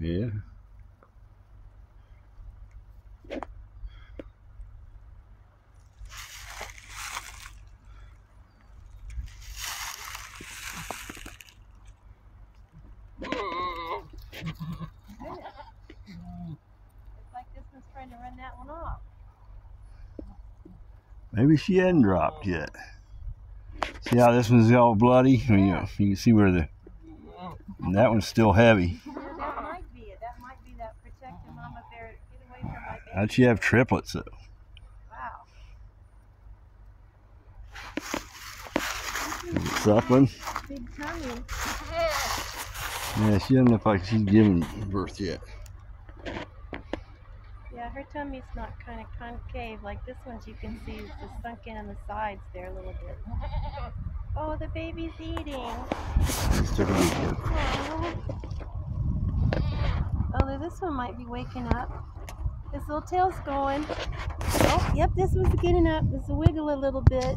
Yeah. It's like this one's trying to run that one off. Maybe she hadn't dropped yet. See how this one's all bloody? I mean, you, know, you can see where the and that one's still heavy. That might be it. That might be that protecting mama bear. Get away from my baby. How'd she have triplets though? Wow. Suckling? Big tummy. Yeah, she doesn't look like she's giving birth yet. Yeah, her tummy's not kind of concave like this one's. You can see it's just sunk in on the sides there a little bit. Oh, the baby's eating. Just took a Although this one might be waking up. His little tail's going. Oh, yep, this one's getting up. A wiggle a little bit.